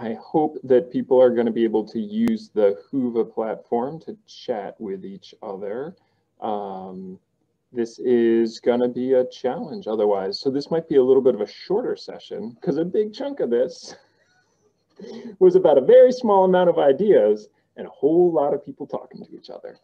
I hope that people are going to be able to use the Whova platform to chat with each other. Um, this is going to be a challenge otherwise. So this might be a little bit of a shorter session because a big chunk of this was about a very small amount of ideas and a whole lot of people talking to each other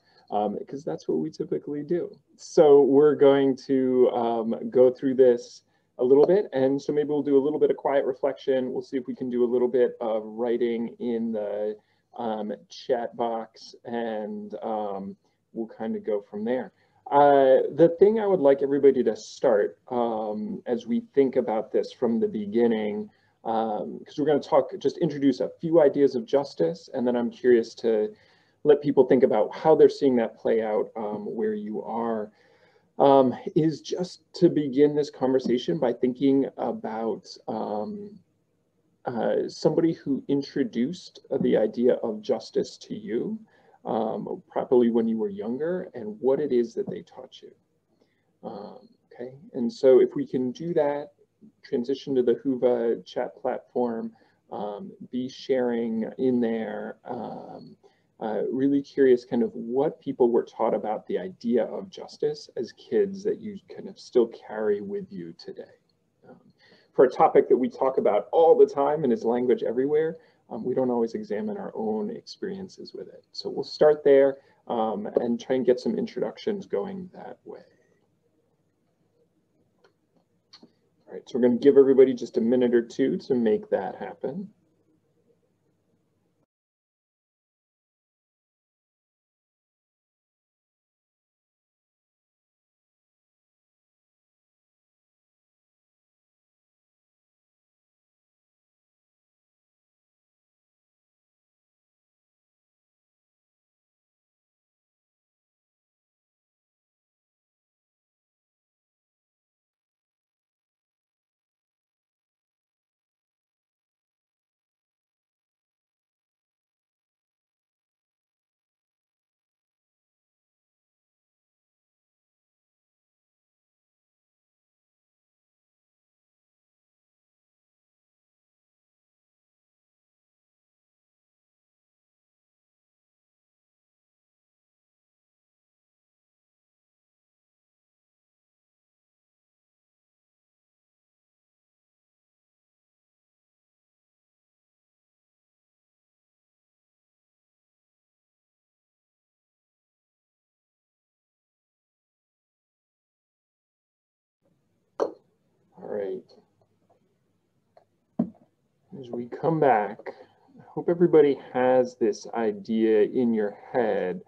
because um, that's what we typically do. So we're going to um, go through this a little bit. And so maybe we'll do a little bit of quiet reflection. We'll see if we can do a little bit of writing in the um, chat box and um, we'll kind of go from there. Uh, the thing I would like everybody to start um, as we think about this from the beginning, because um, we're going to talk, just introduce a few ideas of justice, and then I'm curious to let people think about how they're seeing that play out um, where you are um, is just to begin this conversation by thinking about um, uh, somebody who introduced the idea of justice to you, um, probably when you were younger, and what it is that they taught you. Um, okay, and so if we can do that, transition to the Whova chat platform, um, be sharing in there, um, uh, really curious kind of what people were taught about the idea of justice as kids that you kind of still carry with you today. Um, for a topic that we talk about all the time and is language everywhere, um, we don't always examine our own experiences with it. So we'll start there um, and try and get some introductions going that way. All right, so we're going to give everybody just a minute or two to make that happen. All right. As we come back, I hope everybody has this idea in your head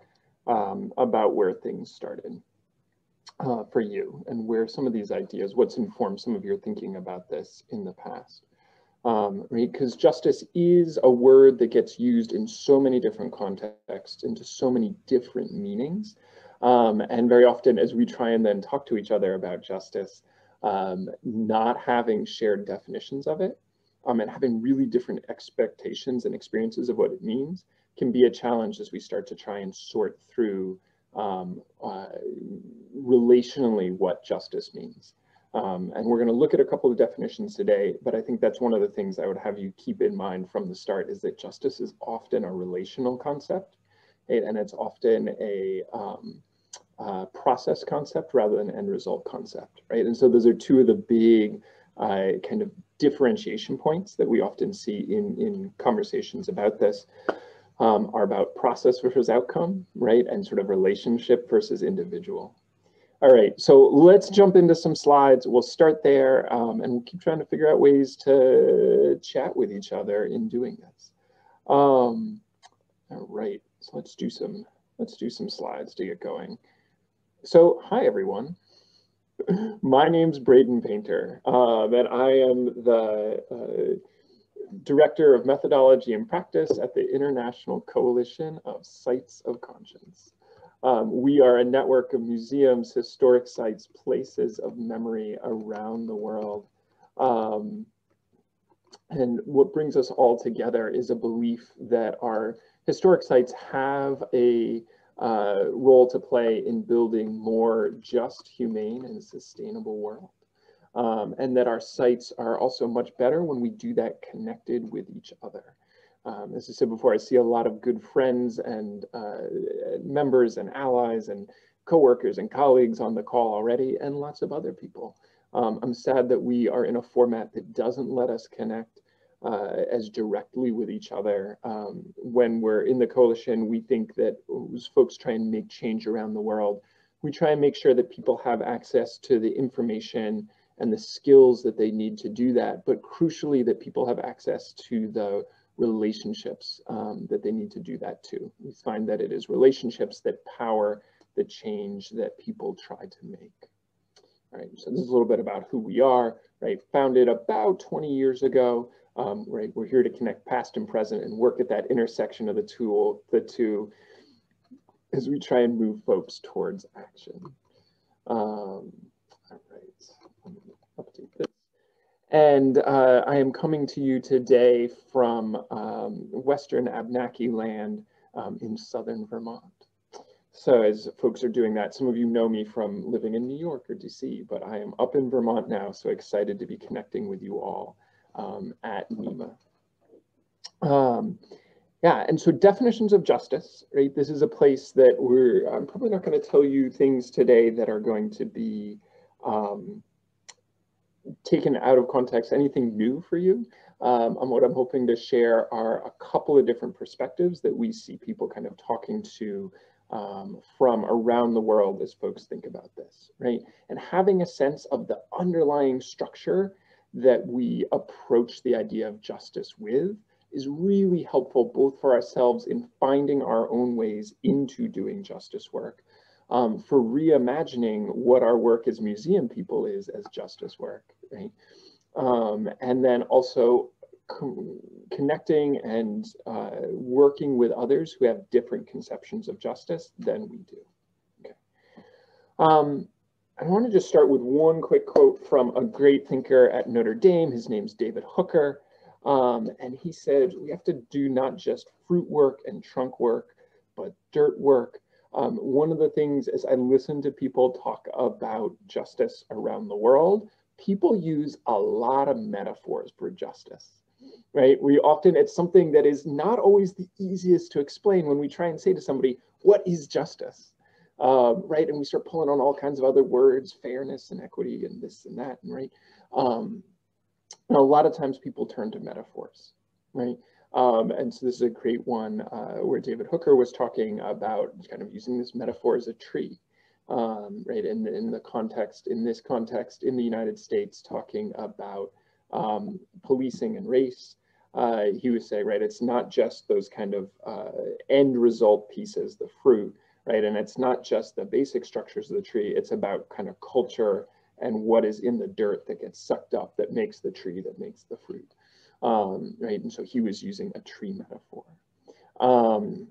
um, about where things started uh, for you and where some of these ideas, what's informed some of your thinking about this in the past. Um, right? Because justice is a word that gets used in so many different contexts, into so many different meanings. Um, and very often as we try and then talk to each other about justice, um, not having shared definitions of it um, and having really different expectations and experiences of what it means can be a challenge as we start to try and sort through um, uh, relationally what justice means. Um, and we're going to look at a couple of definitions today, but I think that's one of the things I would have you keep in mind from the start is that justice is often a relational concept, and it's often a um, uh, process concept rather than end result concept, right? And so those are two of the big uh, kind of differentiation points that we often see in, in conversations about this um, are about process versus outcome, right? And sort of relationship versus individual. All right, so let's jump into some slides. We'll start there um, and we'll keep trying to figure out ways to chat with each other in doing this. Um, all right, so let's do some, let's do some slides to get going. So, hi everyone. My name's Braden Paynter, uh, and I am the uh, Director of Methodology and Practice at the International Coalition of Sites of Conscience. Um, we are a network of museums, historic sites, places of memory around the world. Um, and what brings us all together is a belief that our historic sites have a uh, role to play in building more just, humane, and sustainable world. um, and that our sites are also much better when we do that connected with each other. Um, as I said before, I see a lot of good friends and uh, members and allies and coworkers and colleagues on the call already, and lots of other people. Um, I'm sad that we are in a format that doesn't let us connect uh, as directly with each other. Um, when we're in the coalition, we think that as folks try and make change around the world, we try and make sure that people have access to the information and the skills that they need to do that, but crucially that people have access to the relationships um, that they need to do that too. We find that it is relationships that power the change that people try to make. All right, so this is a little bit about who we are, right? Founded about 20 years ago, um, right? We're here to connect past and present and work at that intersection of the tool, the two, as we try and move folks towards action. Um, all right, update this. And uh, I am coming to you today from um, Western Abnaki land um, in Southern Vermont. So as folks are doing that, some of you know me from living in New York or DC, but I am up in Vermont now, so excited to be connecting with you all um, at NEMA. Um, yeah, and so definitions of justice, right? This is a place that we're, I'm probably not going to tell you things today that are going to be um, taken out of context, anything new for you. Um, and what I'm hoping to share are a couple of different perspectives that we see people kind of talking to um, from around the world as folks think about this, right? And having a sense of the underlying structure that we approach the idea of justice with is really helpful both for ourselves in finding our own ways into doing justice work, um, for reimagining what our work as museum people is as justice work, right? Um, and then also co connecting and uh, working with others who have different conceptions of justice than we do. Okay. Um, I want to just start with one quick quote from a great thinker at Notre Dame. His name's David Hooker. Um, and he said, we have to do not just fruit work and trunk work, but dirt work. Um, one of the things as I listen to people talk about justice around the world, people use a lot of metaphors for justice, right? We often, it's something that is not always the easiest to explain when we try and say to somebody, what is justice? Um, right? And we start pulling on all kinds of other words, fairness and equity and this and that, and right? Um, and a lot of times people turn to metaphors, right? Um, and so this is a great one uh, where David Hooker was talking about kind of using this metaphor as a tree, um, right? In, in the context, in this context, in the United States, talking about um, policing and race, uh, he would say, right, it's not just those kind of uh, end result pieces, the fruit, right? And it's not just the basic structures of the tree, it's about kind of culture and what is in the dirt that gets sucked up that makes the tree, that makes the fruit, um, right? And so he was using a tree metaphor. Um,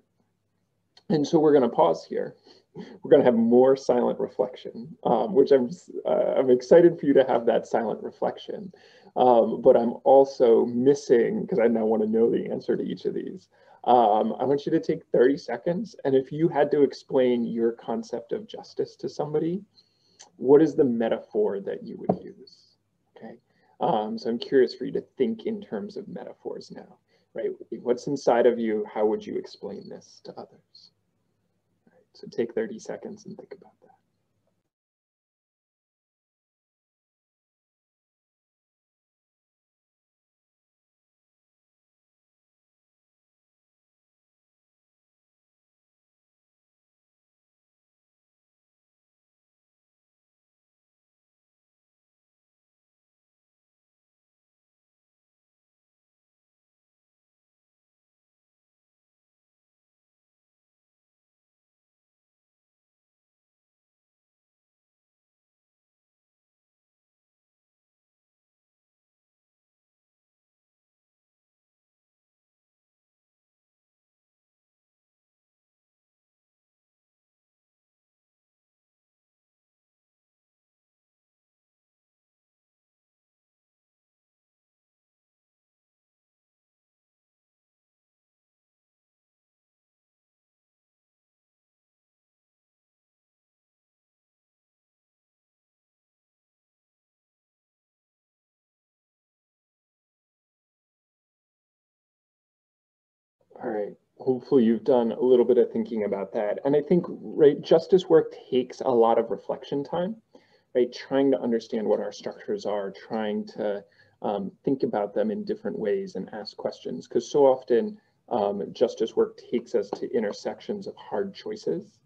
and so we're gonna pause here. We're gonna have more silent reflection, um, which I'm, uh, I'm excited for you to have that silent reflection. Um, but I'm also missing, because I now wanna know the answer to each of these. Um, I want you to take 30 seconds. And if you had to explain your concept of justice to somebody, what is the metaphor that you would use? Okay. Um, so I'm curious for you to think in terms of metaphors now, right? What's inside of you? How would you explain this to others? Right, so take 30 seconds and think about that. All right. Hopefully you've done a little bit of thinking about that. And I think, right, justice work takes a lot of reflection time, right? Trying to understand what our structures are, trying to um, think about them in different ways and ask questions. Because so often um, justice work takes us to intersections of hard choices.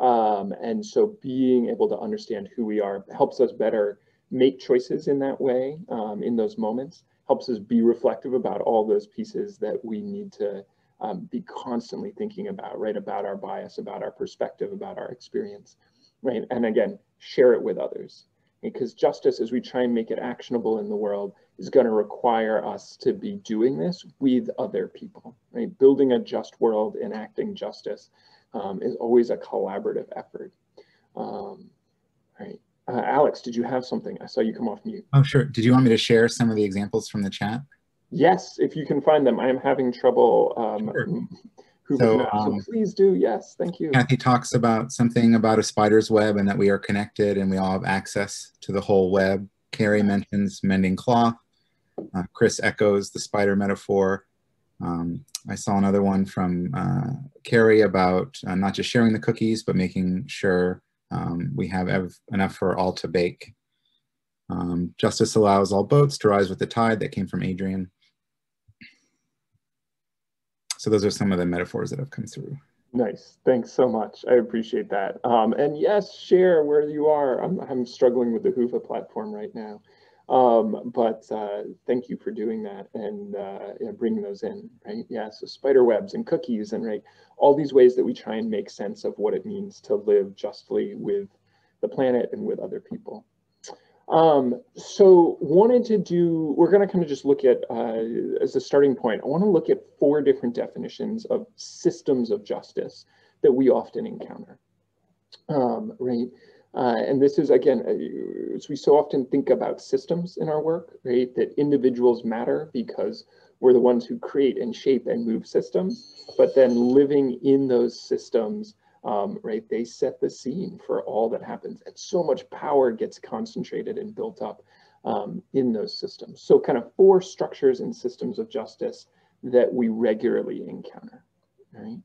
Um, and so being able to understand who we are helps us better make choices in that way, um, in those moments, helps us be reflective about all those pieces that we need to um, be constantly thinking about, right? About our bias, about our perspective, about our experience, right? And again, share it with others. Because justice, as we try and make it actionable in the world, is going to require us to be doing this with other people, right? Building a just world, enacting justice um, is always a collaborative effort. Um, right. Uh, Alex, did you have something? I saw you come off mute. Oh, sure. Did you want me to share some of the examples from the chat? Yes, if you can find them. I am having trouble. Um, sure. so, um, so please do. Yes, thank you. Kathy talks about something about a spider's web and that we are connected and we all have access to the whole web. Carrie mentions mending cloth. Uh, Chris echoes the spider metaphor. Um, I saw another one from uh, Carrie about uh, not just sharing the cookies, but making sure um, we have enough for all to bake. Um, justice allows all boats to rise with the tide that came from Adrian. So those are some of the metaphors that have come through. Nice. Thanks so much. I appreciate that. Um, and yes, share where you are. I'm, I'm struggling with the Whova platform right now. Um, but uh, thank you for doing that and uh, yeah, bringing those in, right? Yeah, so spider webs and cookies and right, all these ways that we try and make sense of what it means to live justly with the planet and with other people. Um, so wanted to do, we're gonna kind of just look at, uh, as a starting point, I wanna look at four different definitions of systems of justice that we often encounter, um, right? Uh, and this is, again, uh, as we so often think about systems in our work, right, that individuals matter because we're the ones who create and shape and move systems, but then living in those systems, um, right, they set the scene for all that happens. And so much power gets concentrated and built up um, in those systems. So kind of four structures and systems of justice that we regularly encounter, right?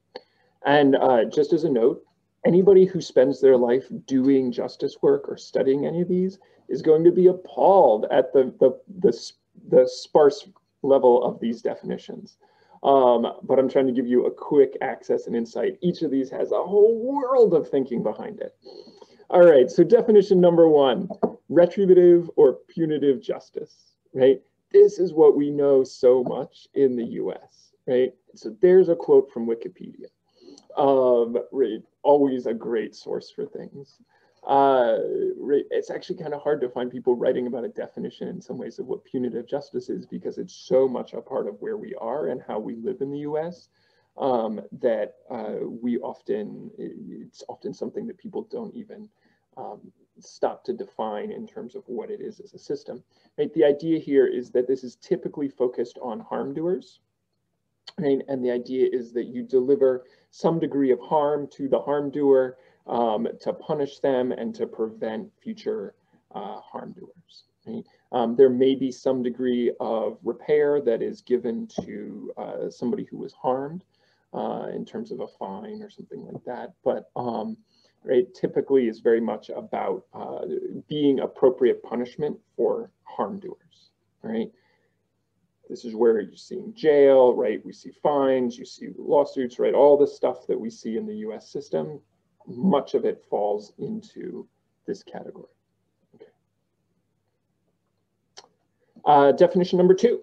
And uh, just as a note, anybody who spends their life doing justice work or studying any of these is going to be appalled at the, the, the, the sparse level of these definitions. Um, but I'm trying to give you a quick access and insight. Each of these has a whole world of thinking behind it. All right, so definition number one, retributive or punitive justice, right? This is what we know so much in the US, right? So there's a quote from Wikipedia um, right, always a great source for things. Uh, it's actually kind of hard to find people writing about a definition in some ways of what punitive justice is because it's so much a part of where we are and how we live in the US um, that uh, we often, it's often something that people don't even um, stop to define in terms of what it is as a system. Right? The idea here is that this is typically focused on harm doers. Right? And the idea is that you deliver some degree of harm to the harm doer um, to punish them and to prevent future uh, harm doers. Right? Um, there may be some degree of repair that is given to uh, somebody who was harmed uh, in terms of a fine or something like that. But um, right, typically is very much about uh, being appropriate punishment for harm doers. Right? This is where you're seeing jail, right? We see fines, you see lawsuits, right? All the stuff that we see in the US system, much of it falls into this category. Okay. Uh, definition number two.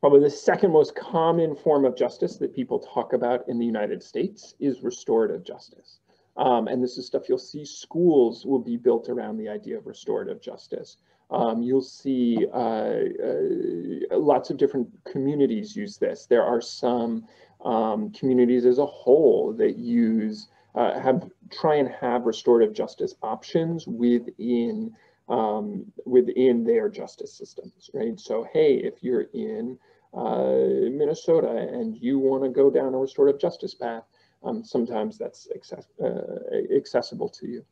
Probably the second most common form of justice that people talk about in the United States is restorative justice. Um, and this is stuff you'll see schools will be built around the idea of restorative justice um, you'll see uh, uh, lots of different communities use this. There are some um, communities as a whole that use, uh, have, try and have restorative justice options within, um, within their justice systems, right? So, hey, if you're in uh, Minnesota and you wanna go down a restorative justice path, um, sometimes that's access, uh, accessible to you.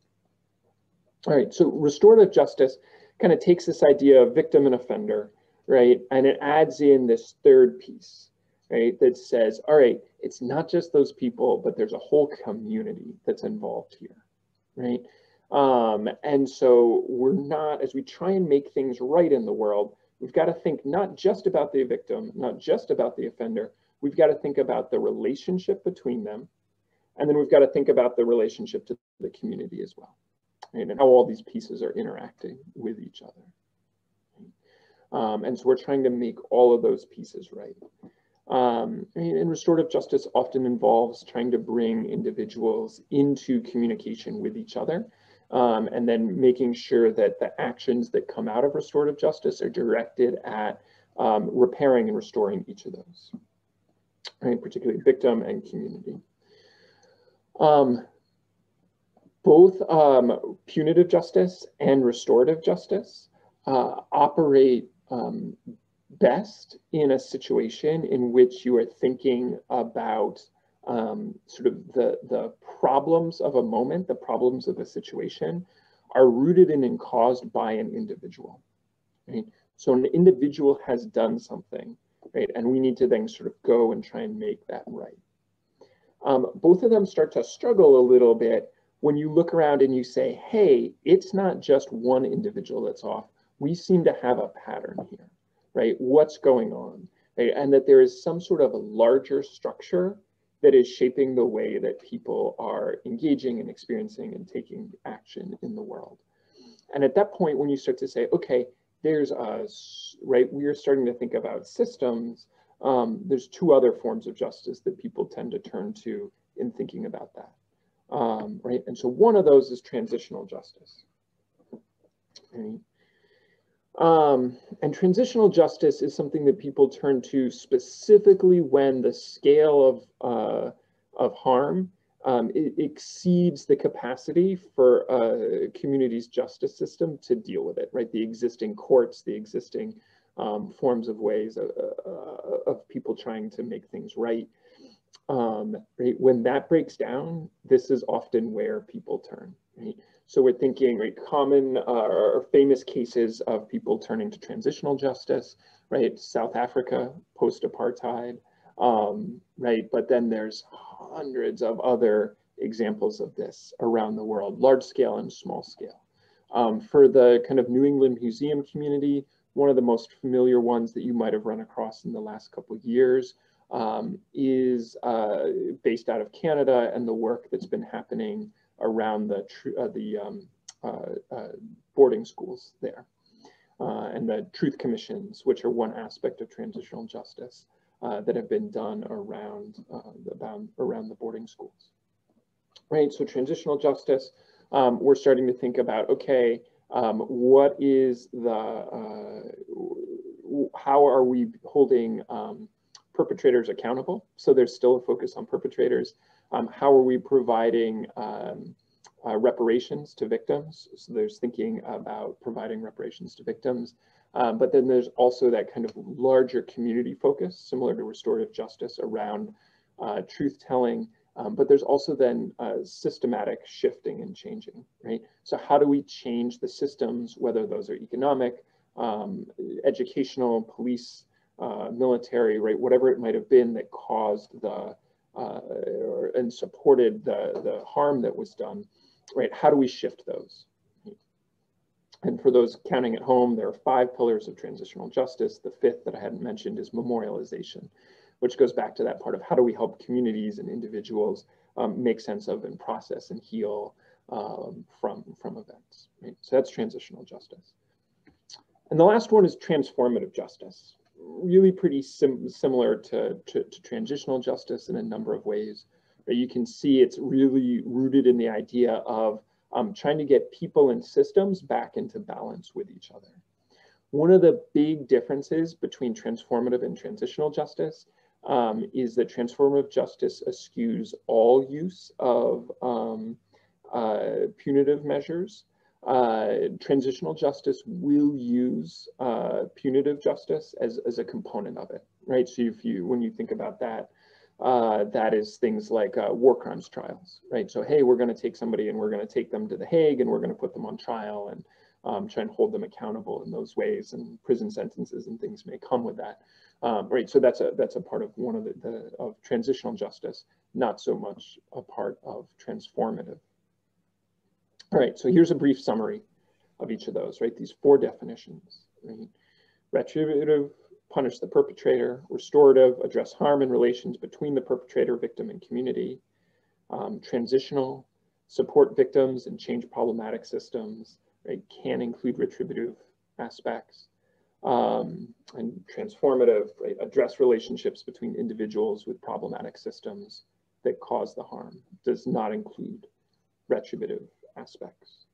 All right, so restorative justice kind of takes this idea of victim and offender, right? And it adds in this third piece. Right? That says, all right, it's not just those people, but there's a whole community that's involved here, right? Um, and so we're not, as we try and make things right in the world, we've got to think not just about the victim, not just about the offender, we've got to think about the relationship between them. And then we've got to think about the relationship to the community as well, right? and how all these pieces are interacting with each other. Um, and so we're trying to make all of those pieces right. Um, and restorative justice often involves trying to bring individuals into communication with each other um, and then making sure that the actions that come out of restorative justice are directed at um, repairing and restoring each of those, right? particularly victim and community. Um, both um, punitive justice and restorative justice uh, operate um, best in a situation in which you are thinking about um, sort of the, the problems of a moment, the problems of a situation are rooted in and caused by an individual, right? So an individual has done something, right? And we need to then sort of go and try and make that right. Um, both of them start to struggle a little bit when you look around and you say, hey, it's not just one individual that's off. We seem to have a pattern here, right? What's going on? Right? And that there is some sort of a larger structure that is shaping the way that people are engaging and experiencing and taking action in the world. And at that point, when you start to say, okay, there's us, right, we are starting to think about systems, um, there's two other forms of justice that people tend to turn to in thinking about that, um, right? And so one of those is transitional justice. Right? Um, and transitional justice is something that people turn to specifically when the scale of, uh, of harm um, exceeds the capacity for a community's justice system to deal with it, right? The existing courts, the existing um, forms of ways of, uh, of, people trying to make things right. Um, right. When that breaks down, this is often where people turn, right? So we're thinking right, common uh, or famous cases of people turning to transitional justice, right? South Africa, post-apartheid, um, right? But then there's hundreds of other examples of this around the world, large scale and small scale. Um, for the kind of New England museum community, one of the most familiar ones that you might have run across in the last couple of years um, is uh, based out of Canada and the work that's been happening around the, uh, the um, uh, uh, boarding schools there. Uh, and the truth commissions, which are one aspect of transitional justice that have been done around, the, around the boarding schools. Right, so transitional justice, um, we're starting to think about, okay, um, what is the, uh, how are we holding um, perpetrators accountable? So there's still a focus on perpetrators. Um, how are we providing um, uh, reparations to victims? So there's thinking about providing reparations to victims. Um, but then there's also that kind of larger community focus, similar to restorative justice around uh, truth telling. Um, but there's also then uh, systematic shifting and changing, right? So how do we change the systems, whether those are economic, um, educational, police, uh, military, right? Whatever it might have been that caused the or, and supported the, the harm that was done, right? How do we shift those? And for those counting at home, there are five pillars of transitional justice. The fifth that I hadn't mentioned is memorialization, which goes back to that part of how do we help communities and individuals um, make sense of and process and heal um, from, from events. Right? So that's transitional justice. And the last one is transformative justice really pretty sim similar to, to, to, transitional justice in a number of ways. But you can see it's really rooted in the idea of um, trying to get people and systems back into balance with each other. One of the big differences between transformative and transitional justice um, is that transformative justice eschews all use of um, uh, punitive measures uh, transitional justice will use uh, punitive justice as, as a component of it, right? So if you, when you think about that, uh, that is things like uh, war crimes trials, right? So, hey, we're going to take somebody and we're going to take them to The Hague and we're going to put them on trial and um, try and hold them accountable in those ways and prison sentences and things may come with that. Um, right, so that's a that's a part of one of the, the of transitional justice, not so much a part of transformative. All right, so here's a brief summary of each of those, right? These four definitions, right? Retributive, punish the perpetrator, restorative, address harm and relations between the perpetrator, victim, and community, um, transitional, support victims and change problematic systems, right, can include retributive aspects, um, and transformative, right, address relationships between individuals with problematic systems that cause the harm, does not include retributive aspects.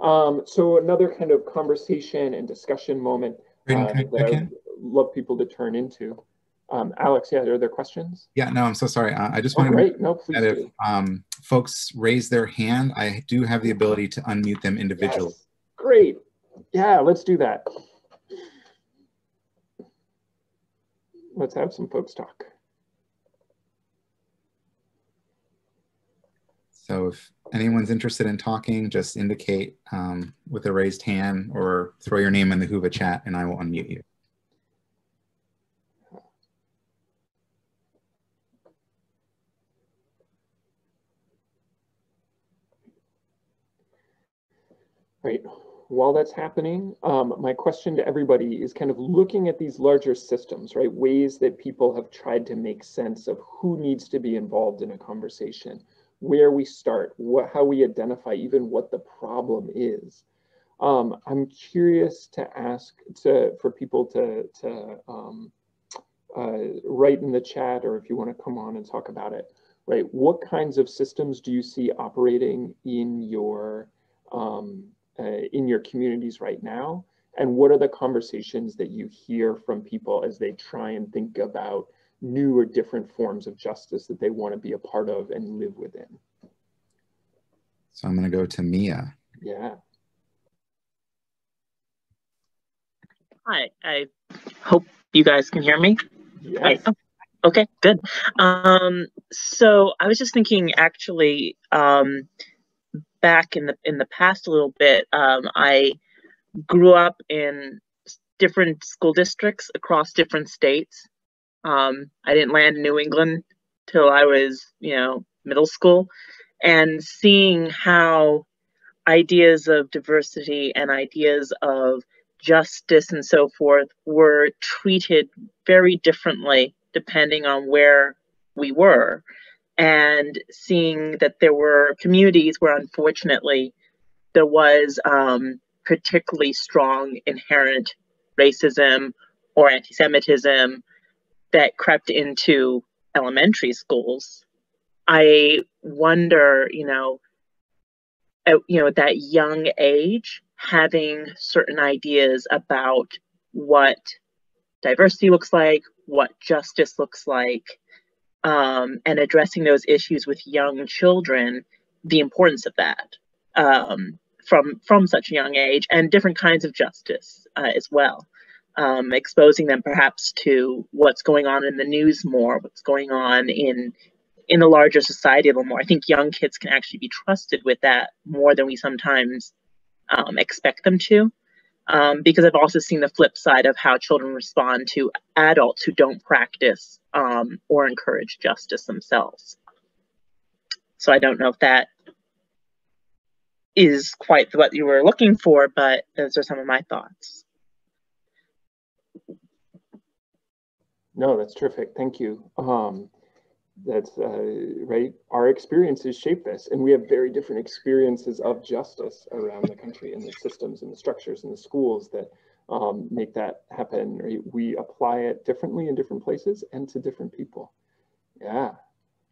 Um, so another kind of conversation and discussion moment uh, that I love people to turn into. Um, Alex, yeah, are there questions? Yeah, no, I'm so sorry. Uh, I just Oh, wanted great. to No, please that if um, folks raise their hand, I do have the ability to unmute them individually. Yes. Great. Yeah, let's do that. Let's have some folks talk. So if anyone's interested in talking, just indicate um, with a raised hand or throw your name in the Whova chat and I will unmute you. Right. While that's happening, um, my question to everybody is kind of looking at these larger systems, right? Ways that people have tried to make sense of who needs to be involved in a conversation, where we start, what, how we identify even what the problem is. Um, I'm curious to ask to for people to to um, uh, write in the chat, or if you want to come on and talk about it, right? What kinds of systems do you see operating in your um, uh, in your communities right now? And what are the conversations that you hear from people as they try and think about new or different forms of justice that they want to be a part of and live within? So I'm going to go to Mia. Yeah. Hi, I hope you guys can hear me. Hi. Yes. Oh, okay, good. Um, so I was just thinking, actually, um, back in the in the past a little bit, um, I grew up in different school districts across different states. Um, I didn't land in New England till I was, you know, middle school, and seeing how ideas of diversity and ideas of justice and so forth were treated very differently depending on where we were. And seeing that there were communities where, unfortunately, there was um, particularly strong inherent racism or anti Semitism that crept into elementary schools. I wonder, you know, at, you know, at that young age, having certain ideas about what diversity looks like, what justice looks like, um, and addressing those issues with young children, the importance of that um, from from such a young age, and different kinds of justice uh, as well. Um, exposing them perhaps to what's going on in the news more, what's going on in in the larger society a little more. I think young kids can actually be trusted with that more than we sometimes um, expect them to. Um, because I've also seen the flip side of how children respond to adults who don't practice um, or encourage justice themselves. So I don't know if that is quite what you were looking for, but those are some of my thoughts. No, that's terrific. Thank you. Um, that's uh, right. Our experiences shape this, and we have very different experiences of justice around the country, and the systems, and the structures, and the schools that um, make that happen. Right? We apply it differently in different places and to different people. Yeah,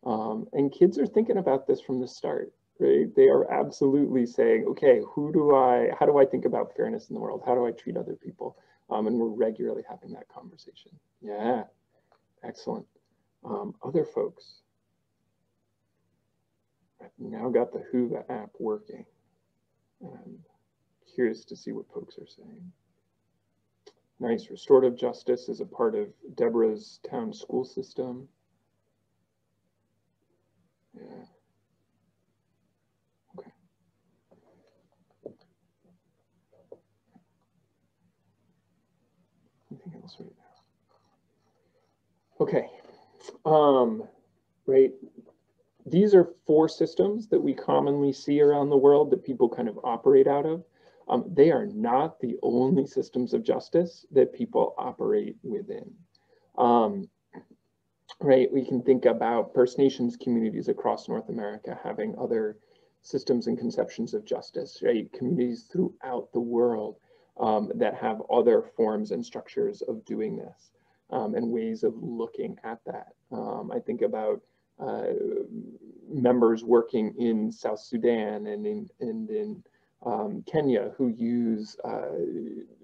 um, and kids are thinking about this from the start. Right? They are absolutely saying, "Okay, who do I? How do I think about fairness in the world? How do I treat other people?" Um, and we're regularly having that conversation. Yeah, excellent. Um, other folks. I've now got the Whova app working. I'm curious to see what folks are saying. Nice. Restorative justice is a part of Deborah's town school system. Yeah. Okay. else right now. Okay, um, right. These are four systems that we commonly see around the world that people kind of operate out of. Um, they are not the only systems of justice that people operate within. Um, right, we can think about First Nations communities across North America having other systems and conceptions of justice, right? Communities throughout the world um, that have other forms and structures of doing this um, and ways of looking at that. Um, I think about uh, members working in South Sudan and in, and in um, Kenya who use uh,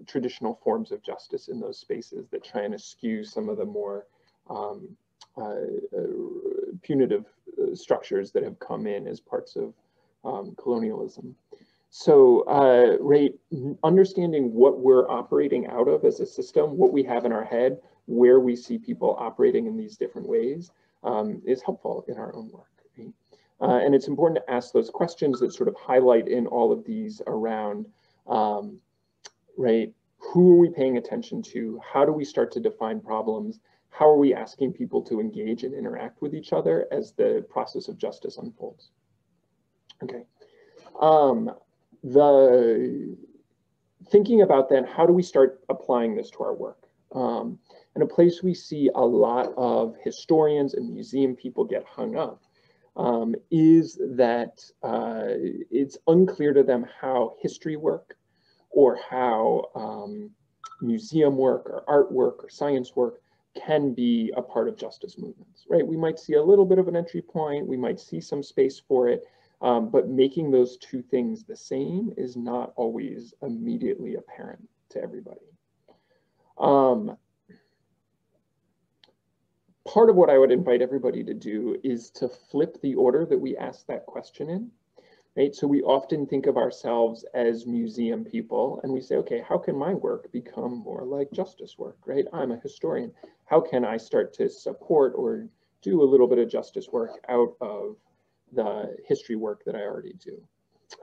traditional forms of justice in those spaces that try and eschew some of the more um, uh, uh punitive uh, structures that have come in as parts of um, colonialism. So, uh, right, understanding what we're operating out of as a system, what we have in our head, where we see people operating in these different ways um, is helpful in our own work. Right? Uh, and it's important to ask those questions that sort of highlight in all of these around, um, right, who are we paying attention to? How do we start to define problems? How are we asking people to engage and interact with each other as the process of justice unfolds? Okay. Um, the thinking about then, how do we start applying this to our work? Um, and a place we see a lot of historians and museum people get hung up um, is that uh, it's unclear to them how history work or how um, museum work or artwork or science work can be a part of justice movements, right? We might see a little bit of an entry point, we might see some space for it, um, but making those two things the same is not always immediately apparent to everybody. Um, part of what I would invite everybody to do is to flip the order that we ask that question in. Right? So we often think of ourselves as museum people and we say, okay, how can my work become more like justice work, right? I'm a historian. How can I start to support or do a little bit of justice work out of the history work that I already do.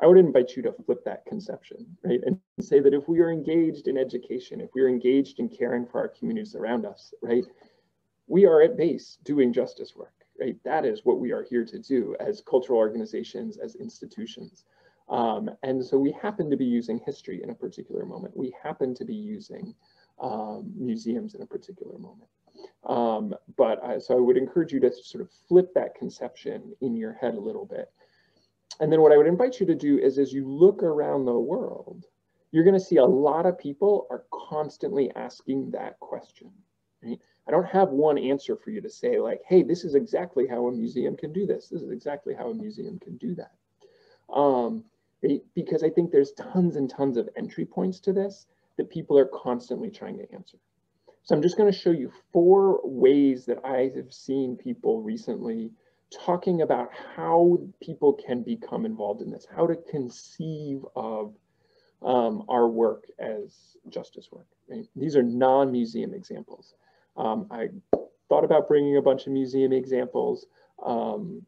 I would invite you to flip that conception, right? And say that if we are engaged in education, if we are engaged in caring for our communities around us, right? We are at base doing justice work, right? That is what we are here to do as cultural organizations, as institutions. Um, and so we happen to be using history in a particular moment. We happen to be using um, museums in a particular moment. Um, but I, so I would encourage you to sort of flip that conception in your head a little bit. And then what I would invite you to do is as you look around the world, you're going to see a lot of people are constantly asking that question. Right? I don't have one answer for you to say like, hey, this is exactly how a museum can do this. This is exactly how a museum can do that. Um. Because I think there's tons and tons of entry points to this that people are constantly trying to answer. So I'm just going to show you four ways that I have seen people recently talking about how people can become involved in this, how to conceive of um, our work as justice work. Right? These are non-museum examples. Um, I thought about bringing a bunch of museum examples. Um,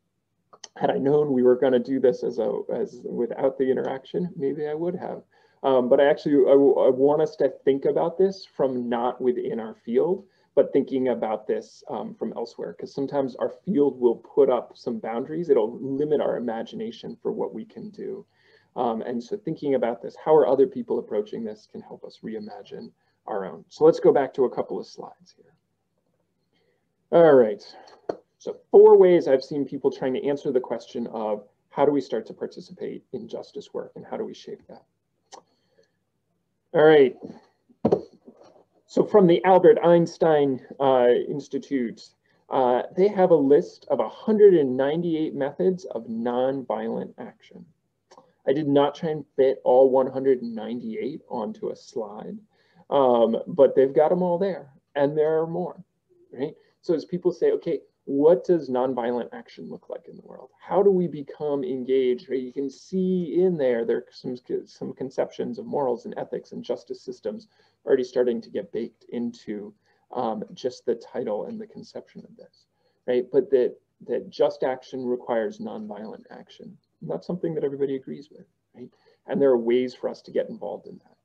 had I known we were going to do this as a as without the interaction, maybe I would have. Um, but I actually I, I, want us to think about this from not within our field, but thinking about this um, from elsewhere, because sometimes our field will put up some boundaries. It'll limit our imagination for what we can do. Um, and so thinking about this, how are other people approaching this can help us reimagine our own. So let's go back to a couple of slides here. All right. So four ways I've seen people trying to answer the question of how do we start to participate in justice work and how do we shape that? All right. So from the Albert Einstein uh, Institute, uh, they have a list of 198 methods of nonviolent action. I did not try and fit all 198 onto a slide, um, but they've got them all there, and there are more, right? So as people say, okay, what does nonviolent action look like in the world? How do we become engaged? Right? You can see in there, there are some, some conceptions of morals and ethics and justice systems already starting to get baked into um, just the title and the conception of this, right? But that, that just action requires nonviolent action. Not something that everybody agrees with, right? And there are ways for us to get involved in that.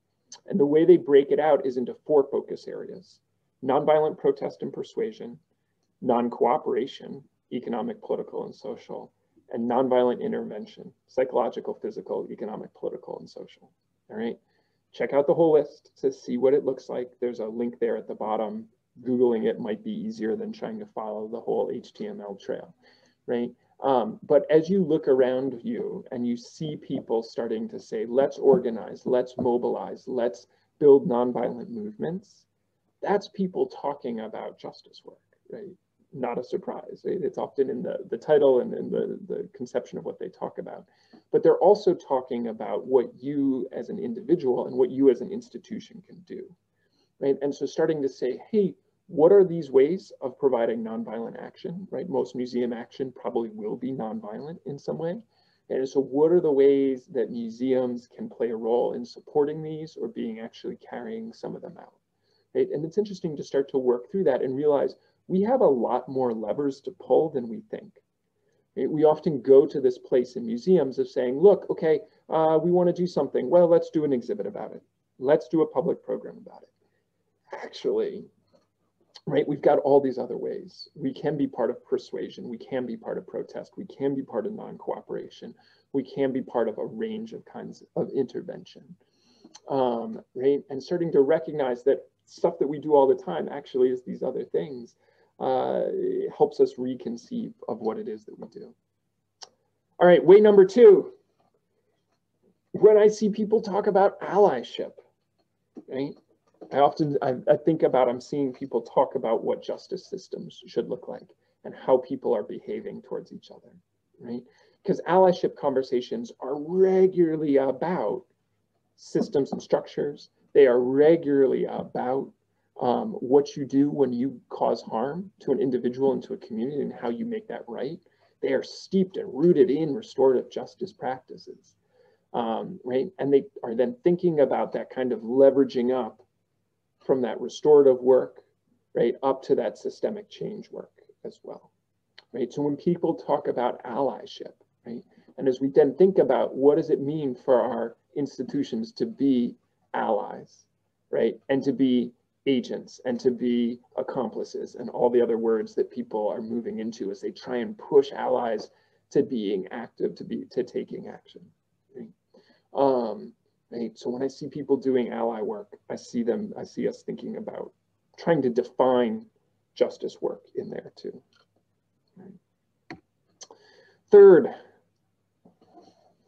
And the way they break it out is into four focus areas. Nonviolent protest and persuasion, non-cooperation, economic, political, and social, and nonviolent intervention, psychological, physical, economic, political, and social. All right, check out the whole list to see what it looks like. There's a link there at the bottom. Googling it might be easier than trying to follow the whole HTML trail, right? Um, but as you look around you and you see people starting to say, let's organize, let's mobilize, let's build nonviolent movements, that's people talking about justice work, right? Not a surprise. Right? It's often in the, the title and in the, the conception of what they talk about. But they're also talking about what you as an individual and what you as an institution can do, right? And so starting to say, hey, what are these ways of providing nonviolent action, right? Most museum action probably will be nonviolent in some way. And so what are the ways that museums can play a role in supporting these or being actually carrying some of them out? Right? And it's interesting to start to work through that and realize we have a lot more levers to pull than we think. Right? We often go to this place in museums of saying, look, okay, uh, we want to do something. Well, let's do an exhibit about it. Let's do a public program about it. Actually, right? We've got all these other ways. We can be part of persuasion. We can be part of protest. We can be part of non-cooperation. We can be part of a range of kinds of intervention, um, right? And starting to recognize that stuff that we do all the time actually is these other things uh, helps us reconceive of what it is that we do. All right, way number two. When I see people talk about allyship, right? I often I, I, think about I'm seeing people talk about what justice systems should look like and how people are behaving towards each other, right? Because allyship conversations are regularly about systems and structures. They are regularly about um, what you do when you cause harm to an individual and to a community and how you make that right. They are steeped and rooted in restorative justice practices, um, right? And they are then thinking about that kind of leveraging up from that restorative work, right, up to that systemic change work as well, right? So when people talk about allyship, right, and as we then think about what does it mean for our institutions to be allies, right, and to be agents and to be accomplices and all the other words that people are moving into as they try and push allies to being active, to be to taking action. Right? Um, right? So when I see people doing ally work, I see them, I see us thinking about trying to define justice work in there too. Right? Third,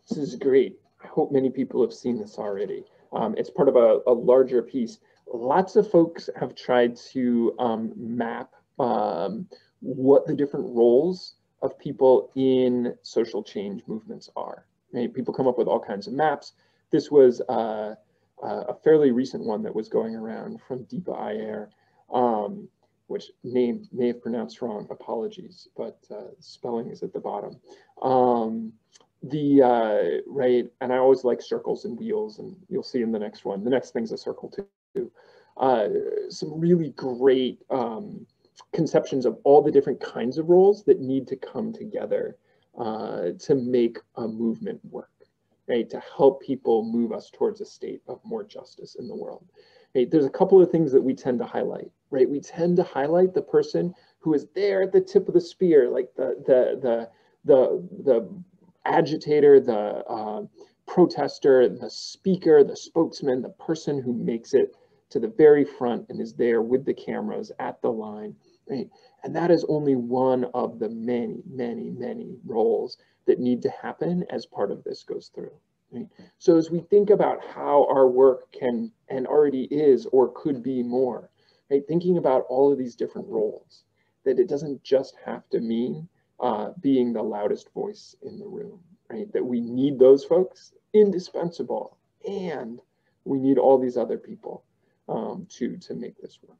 this is great. I hope many people have seen this already. Um, it's part of a, a, larger piece. Lots of folks have tried to um, map um, what the different roles of people in social change movements are. Right? People come up with all kinds of maps. This was uh, uh, a fairly recent one that was going around from Deepa Iyer, um, which name may have pronounced wrong, apologies, but uh, spelling is at the bottom. Um, the, uh, right, and I always like circles and wheels, and you'll see in the next one, the next thing's a circle too. Uh, some really great um, conceptions of all the different kinds of roles that need to come together uh, to make a movement work right, to help people move us towards a state of more justice in the world. Right? There's a couple of things that we tend to highlight, right? We tend to highlight the person who is there at the tip of the spear, like the the the the the agitator, the uh, protester, the speaker, the spokesman, the person who makes it to the very front and is there with the cameras at the line, right? And that is only one of the many, many, many roles that need to happen as part of this goes through. Right? So as we think about how our work can and already is or could be more, right? Thinking about all of these different roles, that it doesn't just have to mean uh, being the loudest voice in the room, right? That we need those folks, indispensable, and we need all these other people um, to to make this work.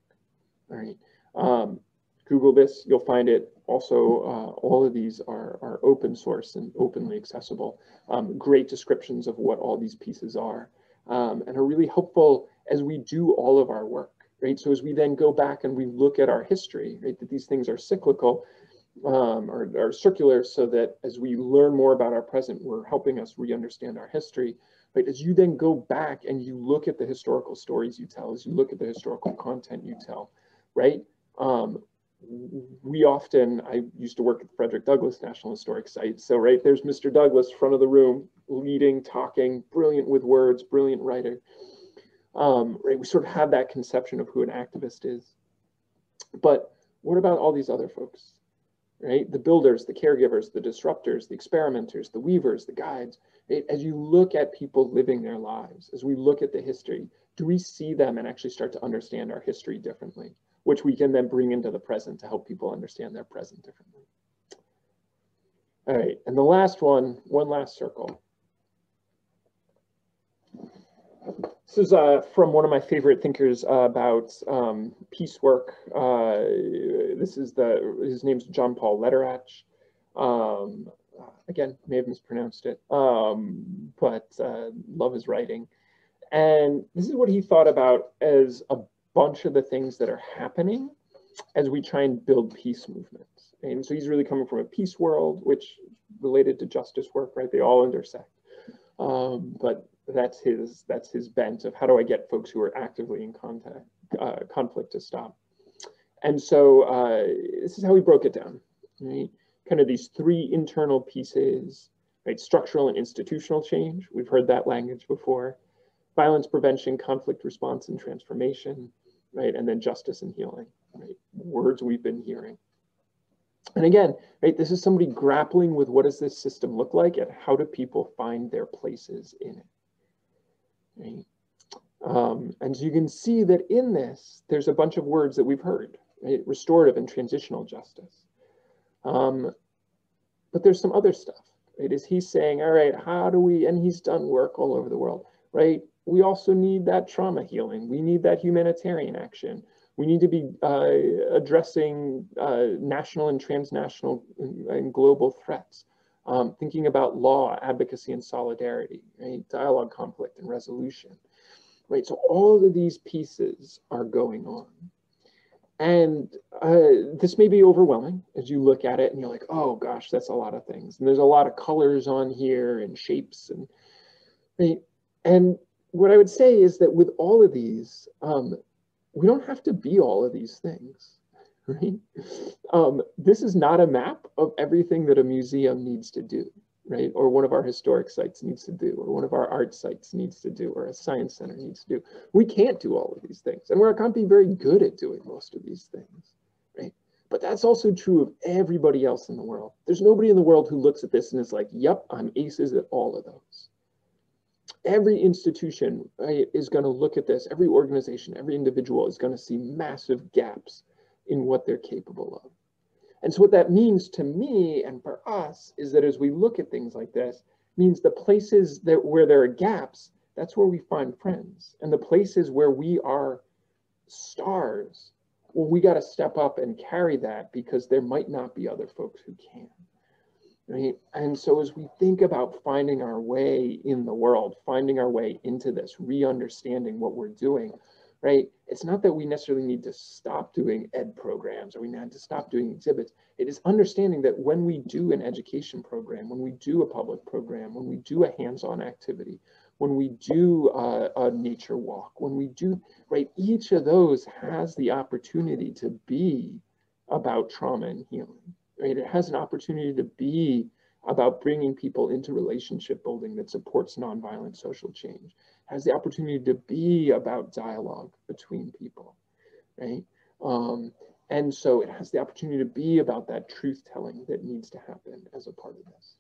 All right. Um, Google this, you'll find it. Also, uh, all of these are, are open source and openly accessible. Um, great descriptions of what all these pieces are um, and are really helpful as we do all of our work, right? So as we then go back and we look at our history, right, that these things are cyclical um, or, or circular so that as we learn more about our present, we're helping us re-understand our history. Right, as you then go back and you look at the historical stories you tell, as you look at the historical content you tell, right? Um, we often, I used to work at Frederick Douglass National Historic Site. So, right, there's Mr. Douglass, front of the room, leading, talking, brilliant with words, brilliant writer. Um, right, we sort of have that conception of who an activist is. But what about all these other folks? Right, the builders, the caregivers, the disruptors, the experimenters, the weavers, the guides. Right? As you look at people living their lives, as we look at the history, do we see them and actually start to understand our history differently? which we can then bring into the present to help people understand their present differently. All right, and the last one, one last circle. This is uh, from one of my favorite thinkers uh, about um, peace work. Uh, this is the, his name's John Paul Lederach. Um, again, may have mispronounced it, um, but uh, love his writing. And this is what he thought about as a bunch of the things that are happening as we try and build peace movements. And so he's really coming from a peace world, which related to justice work, right? They all intersect. Um, but that's his that's his bent of how do I get folks who are actively in contact uh, conflict to stop. And so uh, this is how we broke it down, right? Kind of these three internal pieces, right? Structural and institutional change. We've heard that language before. Violence prevention, conflict response, and transformation right? And then justice and healing, right? Words we've been hearing. And again, right, this is somebody grappling with what does this system look like and how do people find their places in it, Um, and so you can see that in this, there's a bunch of words that we've heard, right? Restorative and transitional justice. Um, but there's some other stuff, right? Is he saying, all right, how do we, and he's done work all over the world, right? we also need that trauma healing. We need that humanitarian action. We need to be uh, addressing uh, national and transnational and global threats. Um, thinking about law, advocacy, and solidarity, right? Dialogue, conflict, and resolution, right? So all of these pieces are going on. And uh, this may be overwhelming as you look at it and you're like, oh gosh, that's a lot of things. And there's a lot of colors on here and shapes and, right? And what I would say is that with all of these, um, we don't have to be all of these things, right? Um, this is not a map of everything that a museum needs to do, right? Or one of our historic sites needs to do, or one of our art sites needs to do, or a science center needs to do. We can't do all of these things, and we can't be very good at doing most of these things, right? But that's also true of everybody else in the world. There's nobody in the world who looks at this and is like, yep, I'm aces at all of those every institution right, is going to look at this. Every organization, every individual is going to see massive gaps in what they're capable of. And so what that means to me and for us is that as we look at things like this, means the places that where there are gaps, that's where we find friends. And the places where we are stars, well, we got to step up and carry that because there might not be other folks who can right? And so as we think about finding our way in the world, finding our way into this, re-understanding what we're doing, right? It's not that we necessarily need to stop doing ed programs or we need to stop doing exhibits. It is understanding that when we do an education program, when we do a public program, when we do a hands-on activity, when we do a, a nature walk, when we do, right, each of those has the opportunity to be about trauma and healing right? It has an opportunity to be about bringing people into relationship building that supports nonviolent social change. Has the opportunity to be about dialogue between people, right? Um, and so it has the opportunity to be about that truth telling that needs to happen as a part of this.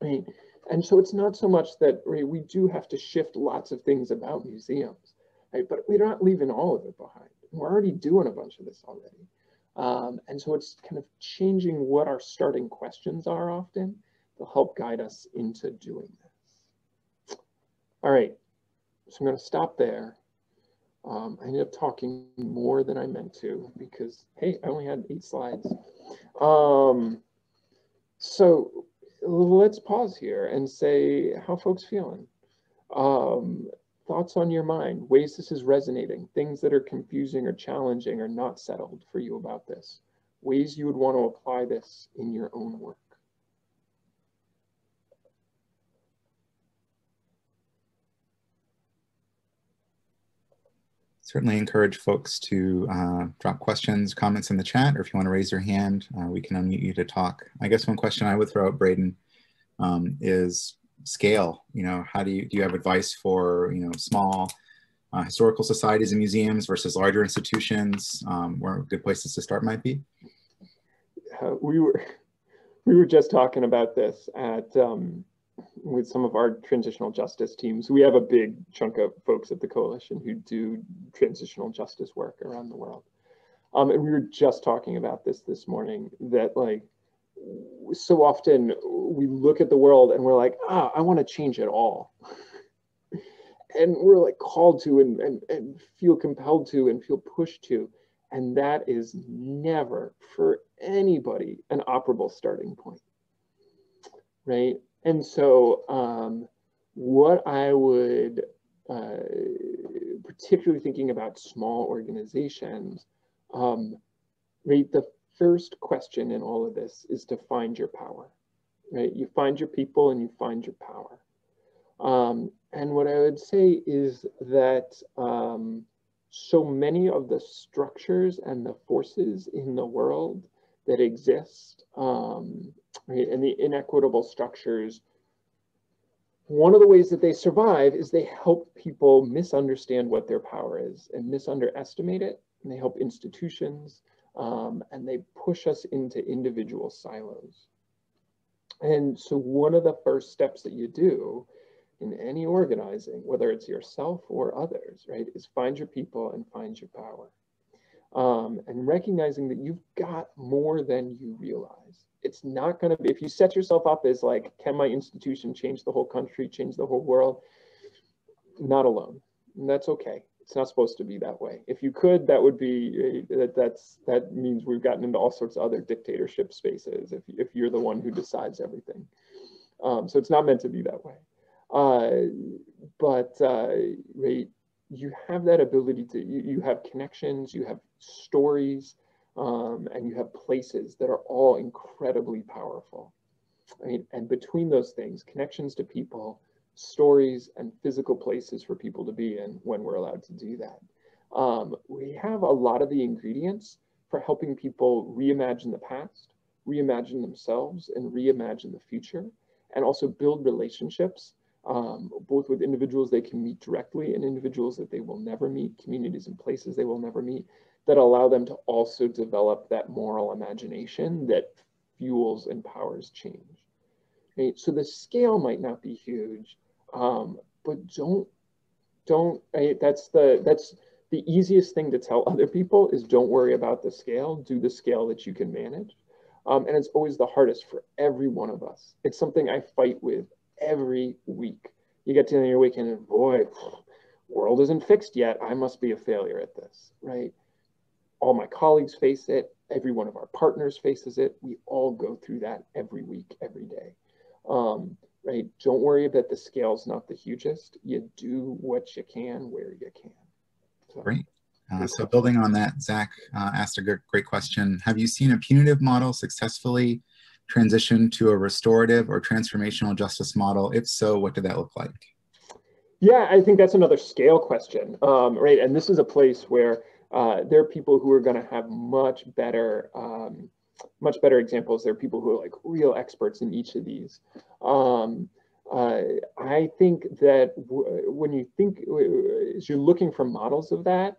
Right? And so it's not so much that right, we do have to shift lots of things about museums, right? But we're not leaving all of it behind. We're already doing a bunch of this already. Um, and so it's kind of changing what our starting questions are often to help guide us into doing this. All right, so I'm going to stop there. Um, I ended up talking more than I meant to because, hey, I only had eight slides. Um, so let's pause here and say how folks feeling. Um, thoughts on your mind, ways this is resonating, things that are confusing or challenging or not settled for you about this, ways you would want to apply this in your own work. Certainly encourage folks to uh, drop questions, comments in the chat, or if you want to raise your hand, uh, we can unmute you to talk. I guess one question I would throw at Braden um, is scale. You know, how do you do you have advice for you know small uh, historical societies and museums versus larger institutions? Um, where good places to start might be. Uh, we were we were just talking about this at um, with some of our transitional justice teams. We have a big chunk of folks at the coalition who do transitional justice work around the world. Um, and we were just talking about this this morning that like so often we look at the world and we're like, ah, I want to change it all. and we're like called to and, and, and feel compelled to and feel pushed to. And that is never for anybody an operable starting point, right? And so um, what I would, uh, particularly thinking about small organizations, um, right, the first question in all of this is to find your power, right? You find your people and you find your power. Um, and what I would say is that um, so many of the structures and the forces in the world that exist um, right, and the inequitable structures, one of the ways that they survive is they help people misunderstand what their power is and misunderestimate it. And they help institutions um, and they push us into individual silos. And so one of the first steps that you do in any organizing, whether it's yourself or others, right, is find your people and find your power um, and recognizing that you've got more than you realize. It's not going to be, if you set yourself up as like, can my institution change the whole country, change the whole world? Not alone. And that's okay. It's not supposed to be that way. If you could, that would be, uh, that that's, that means we've gotten into all sorts of other dictatorship spaces if, if you're the one who decides everything. Um, so it's not meant to be that way. Uh, but uh, right, you have that ability to, you, you have connections, you have stories, um, and you have places that are all incredibly powerful. I mean, and between those things, connections to people, stories, and physical places for people to be in when we're allowed to do that. Um, we have a lot of the ingredients for helping people reimagine the past, reimagine themselves, and reimagine the future, and also build relationships um, both with individuals they can meet directly and individuals that they will never meet, communities and places they will never meet, that allow them to also develop that moral imagination that fuels and powers change. Right? So the scale might not be huge, um, but don't, don't, right? that's the, that's the easiest thing to tell other people is don't worry about the scale, do the scale that you can manage. Um, and it's always the hardest for every one of us. It's something I fight with every week. You get to the end of your weekend and boy, world isn't fixed yet. I must be a failure at this, right? All my colleagues face it. Every one of our partners faces it. We all go through that every week, every day. Um, right? Don't worry that the scale's not the hugest. You do what you can where you can. So, Great. Uh, so building on that, Zach uh, asked a good, great question. Have you seen a punitive model successfully transition to a restorative or transformational justice model? If so, what did that look like? Yeah, I think that's another scale question, um, right? And this is a place where uh, there are people who are going to have much better, um, much better examples. There are people who are like real experts in each of these. Um, uh, I think that when you think, as you're looking for models of that,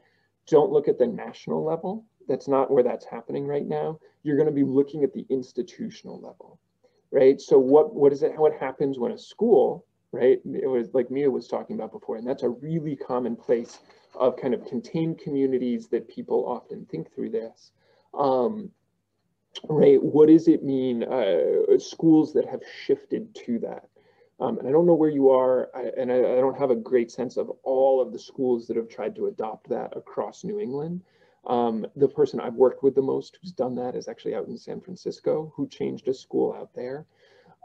don't look at the national level that's not where that's happening right now. You're going to be looking at the institutional level, right? So what what is it? What happens when a school, right? It was like Mia was talking about before, and that's a really common place of kind of contained communities that people often think through this. Um, right? What does it mean? Uh, schools that have shifted to that. Um, and I don't know where you are, I, and I, I, don't have a great sense of all of the schools that have tried to adopt that across New England. Um, the person I've worked with the most who's done that is actually out in San Francisco, who changed a school out there.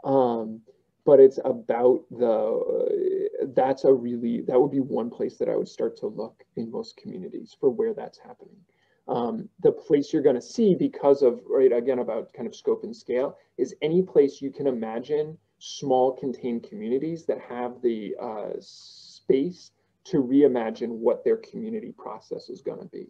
Um, but it's about the, that's a really, that would be one place that I would start to look in most communities for where that's happening. Um, the place you're gonna see because of, right, again, about kind of scope and scale, is any place you can imagine small contained communities that have the uh, space to reimagine what their community process is going to be.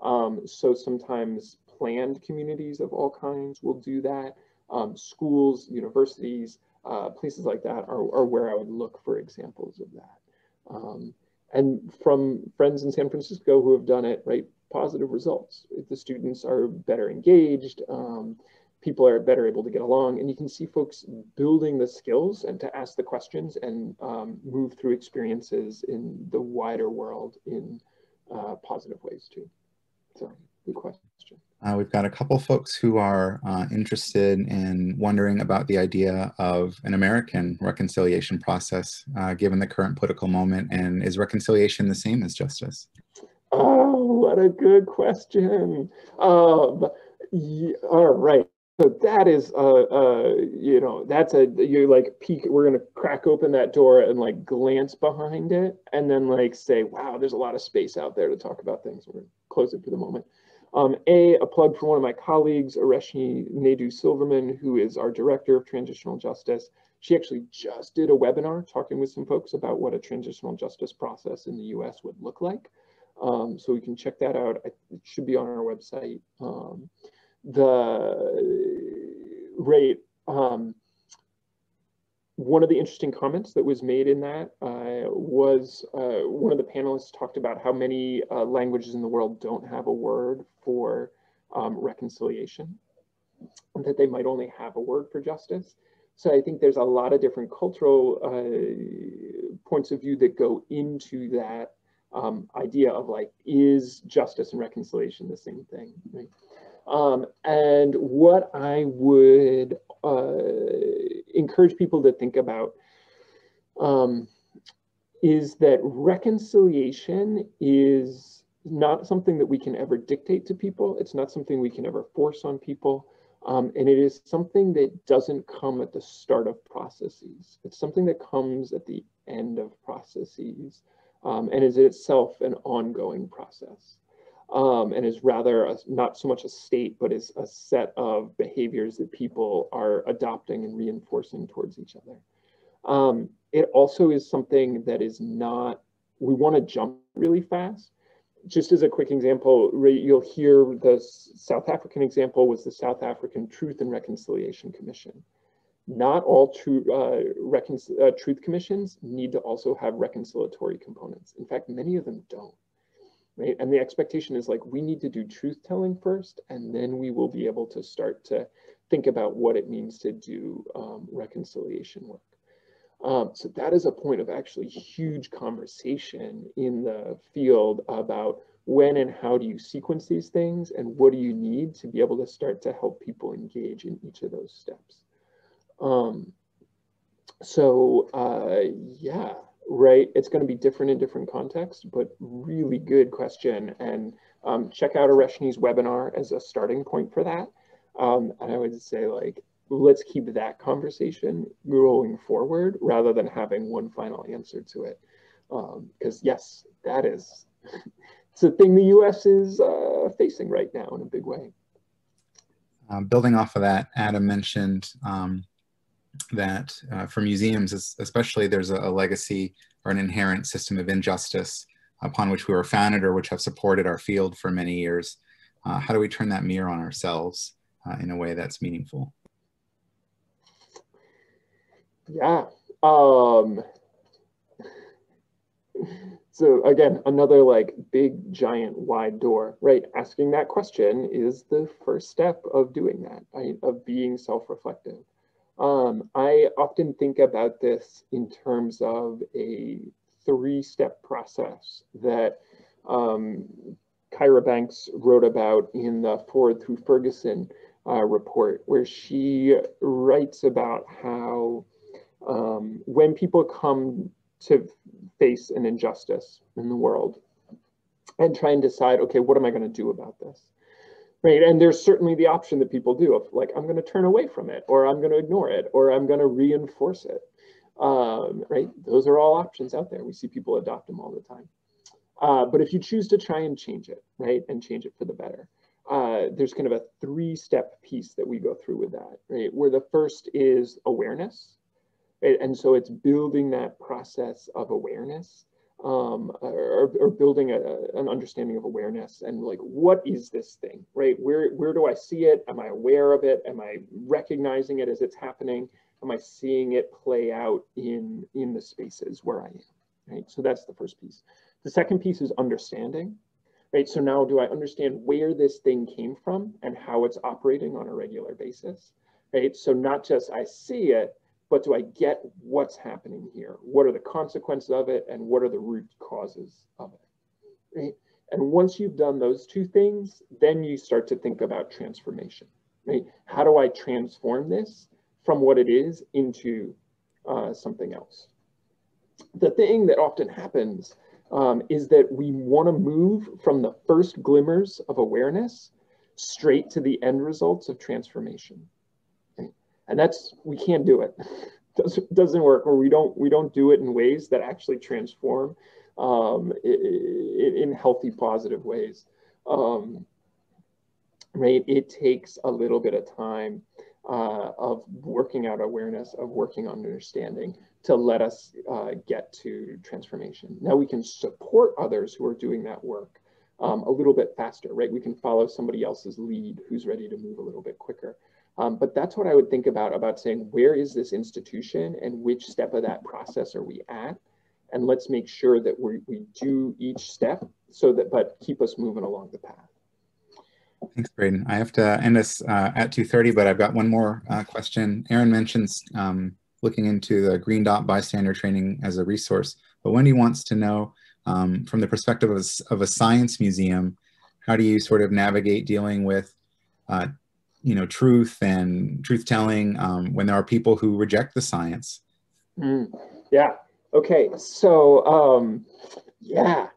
Um, so sometimes planned communities of all kinds will do that. Um, schools, universities, uh, places like that are, are, where I would look for examples of that. Um, and from friends in San Francisco who have done it, right, positive results. If the students are better engaged, um, people are better able to get along, and you can see folks building the skills and to ask the questions and um, move through experiences in the wider world in uh, positive ways too. So, good question. Uh, we've got a couple folks who are uh, interested in wondering about the idea of an American reconciliation process, uh, given the current political moment, and is reconciliation the same as justice? What a good question. Um, yeah, all right. So that is, uh, uh, you know, that's a, you like peek, we're going to crack open that door and like glance behind it and then like say, wow, there's a lot of space out there to talk about things. We're going to close it for the moment. Um, a, a plug for one of my colleagues, Ereshnee Naidu Silverman, who is our Director of Transitional Justice. She actually just did a webinar talking with some folks about what a transitional justice process in the US would look like. Um, so we can check that out. It should be on our website. Um, the rate, um, one of the interesting comments that was made in that uh, was uh, one of the panelists talked about how many uh, languages in the world don't have a word for um, reconciliation, and that they might only have a word for justice. So I think there's a lot of different cultural uh, points of view that go into that um, idea of like, is justice and reconciliation the same thing? Right? Um, and what I would uh, encourage people to think about um, is that reconciliation is not something that we can ever dictate to people. It's not something we can ever force on people. Um, and it is something that doesn't come at the start of processes. It's something that comes at the end of processes um, and is itself an ongoing process. Um, and is rather a, not so much a state, but is a set of behaviors that people are adopting and reinforcing towards each other. Um, it also is something that is not, we want to jump really fast. Just as a quick example, you'll hear the South African example was the South African Truth and Reconciliation Commission. Not all true, uh, uh, truth commissions need to also have reconciliatory components. In fact, many of them don't. Right? And the expectation is like, we need to do truth telling first, and then we will be able to start to think about what it means to do um, reconciliation work. Um, so that is a point of actually huge conversation in the field about when and how do you sequence these things and what do you need to be able to start to help people engage in each of those steps. Um, so uh, yeah, right, it's going to be different in different contexts, but really good question. And um, check out Ereshnee's webinar as a starting point for that. Um, and I would say like, let's keep that conversation going forward rather than having one final answer to it. Because um, yes, that is, it's a thing the US is uh, facing right now in a big way. Uh, building off of that, Adam mentioned um, that uh, for museums, especially, there's a, a, legacy or an inherent system of injustice upon which we were founded or which have supported our field for many years. Uh, how do we turn that mirror on ourselves uh, in a way that's meaningful? Yeah. Um, so again, another like big, giant, wide door, right? Asking that question is the first step of doing that, right? Of being self-reflective. Um, I often think about this in terms of a three-step process that um, Kira Banks wrote about in the Forward Through Ferguson uh, report, where she writes about how um, when people come to face an injustice in the world and try and decide, okay, what am I going to do about this? Right? And there's certainly the option that people do of like, I'm going to turn away from it, or I'm going to ignore it, or I'm going to reinforce it, um, right? Those are all options out there. We see people adopt them all the time. Uh, but if you choose to try and change it, right, and change it for the better, uh, there's kind of a three-step piece that we go through with that, right? Where the first is awareness, right? And so it's building that process of awareness um, or, or, building a, an understanding of awareness and like, what is this thing, right? Where, where do I see it? Am I aware of it? Am I recognizing it as it's happening? Am I seeing it play out in, in the spaces where I am, right? So that's the first piece. The second piece is understanding, right? So now do I understand where this thing came from and how it's operating on a regular basis, right? So not just I see it, but do I get what's happening here? What are the consequences of it and what are the root causes of it, right? And once you've done those two things, then you start to think about transformation, right? How do I transform this from what it is into uh, something else? The thing that often happens um, is that we want to move from the first glimmers of awareness straight to the end results of transformation. And that's, we can't do it. doesn't, doesn't work, or we don't, we don't do it in ways that actually transform um, in, in, healthy, positive ways. Um, right? It takes a little bit of time uh, of working out awareness, of working on understanding to let us uh, get to transformation. Now we can support others who are doing that work um, a little bit faster, right? We can follow somebody else's lead who's ready to move a little bit quicker. Um, but that's what I would think about, about saying, where is this institution and which step of that process are we at? And let's make sure that we, we do each step so that, but keep us moving along the path. Thanks, Braden. I have to end us uh, at 2.30, but I've got one more uh, question. Aaron mentions um, looking into the Green Dot bystander training as a resource. But Wendy wants to know, um, from the perspective of a, of a, science museum, how do you sort of navigate dealing with, uh, you know, truth and truth telling um, when there are people who reject the science? Mm, yeah. Okay. So, um, yeah.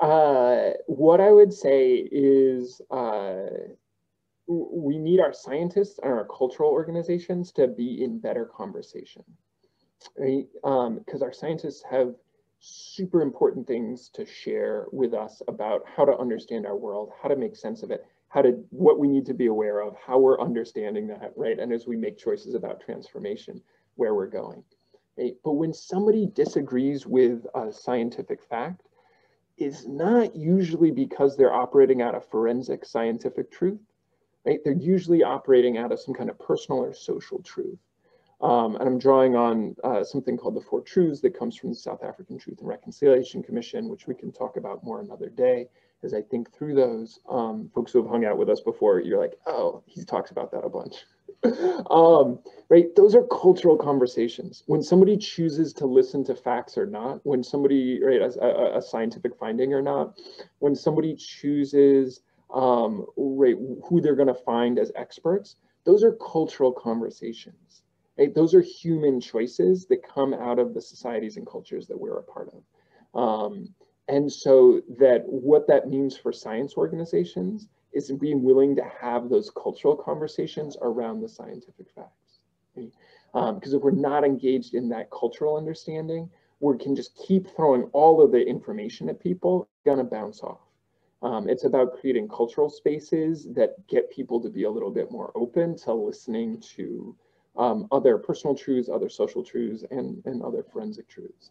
Uh, what I would say is uh, we need our scientists and our cultural organizations to be in better conversation, right? Because um, our scientists have super important things to share with us about how to understand our world, how to make sense of it, how to what we need to be aware of, how we're understanding that, right? And as we make choices about transformation, where we're going. Right? But when somebody disagrees with a scientific fact, is not usually because they're operating out of forensic scientific truth right? They're usually operating out of some kind of personal or social truth. Um, and I'm drawing on uh, something called the Four Truths that comes from the South African Truth and Reconciliation Commission, which we can talk about more another day as I think through those. Um, folks who have hung out with us before, you're like, oh, he talks about that a bunch. um, right, those are cultural conversations. When somebody chooses to listen to facts or not, when somebody, right, a, a scientific finding or not, when somebody chooses um, right, who they're going to find as experts, those are cultural conversations. Right? Those are human choices that come out of the societies and cultures that we're a part of. Um, and so that what that means for science organizations is being willing to have those cultural conversations around the scientific facts. Because um, if we're not engaged in that cultural understanding, we can just keep throwing all of the information at people, gonna bounce off. Um, it's about creating cultural spaces that get people to be a little bit more open to listening to um, other personal truths, other social truths, and, and other forensic truths.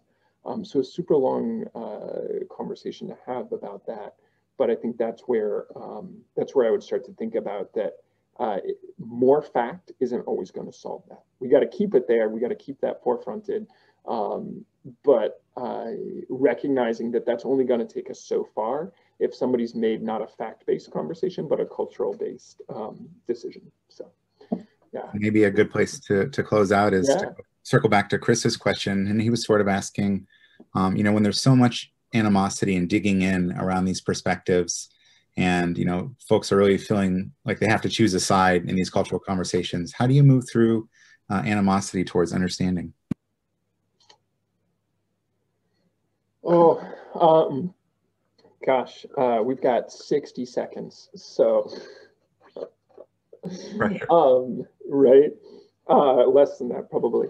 Um, so a super long uh, conversation to have about that, but I think that's where um, that's where I would start to think about that. Uh, more fact isn't always going to solve that. We got to keep it there. We got to keep that forefronted. Um, but uh, recognizing that that's only going to take us so far if somebody's made not a fact-based conversation, but a cultural-based um, decision. So, yeah. Maybe a good place to, to close out is yeah. to circle back to Chris's question. And he was sort of asking, um, you know, when there's so much animosity and digging in around these perspectives, and, you know, folks are really feeling like they have to choose a side in these cultural conversations, how do you move through uh, animosity towards understanding? Oh, um, gosh, uh, we've got 60 seconds. So, right. um, right? Uh, less than that, probably.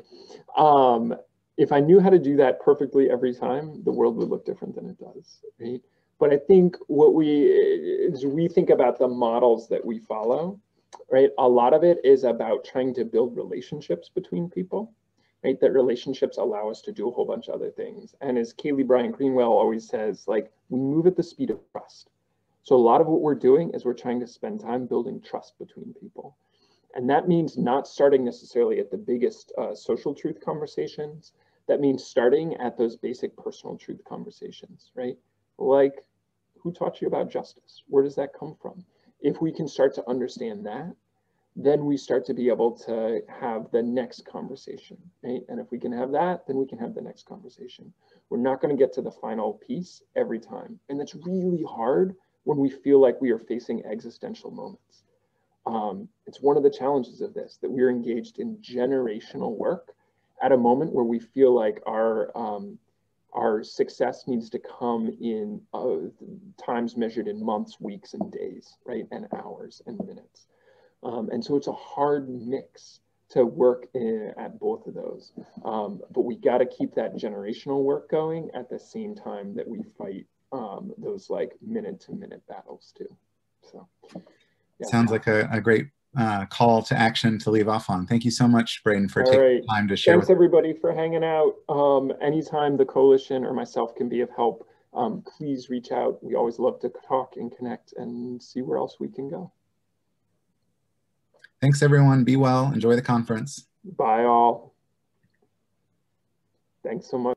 Um, if I knew how to do that perfectly every time, the world would look different than it does, right? But I think what we, as we think about the models that we follow, right? A lot of it is about trying to build relationships between people right? That relationships allow us to do a whole bunch of other things. And as Kaylee Bryan Greenwell always says, like we move at the speed of trust. So a lot of what we're doing is we're trying to spend time building trust between people. And that means not starting necessarily at the biggest uh, social truth conversations. That means starting at those basic personal truth conversations, right? Like, who taught you about justice? Where does that come from? If we can start to understand that, then we start to be able to have the next conversation, right? And if we can have that, then we can have the next conversation. We're not going to get to the final piece every time. And that's really hard when we feel like we are facing existential moments. Um, it's one of the challenges of this that we're engaged in generational work at a moment where we feel like our um, our success needs to come in uh, times measured in months, weeks, and days, right, and hours and minutes. Um, and so it's a hard mix to work in, at both of those. Um, but we got to keep that generational work going at the same time that we fight um, those like minute to minute battles too. So yeah. sounds like a, a great uh, call to action to leave off on. Thank you so much, Braden, for All taking right. time to share. Thanks everybody for hanging out. Um, anytime the coalition or myself can be of help, um, please reach out. We always love to talk and connect and see where else we can go. Thanks everyone. Be well. Enjoy the conference. Bye all. Thanks so much.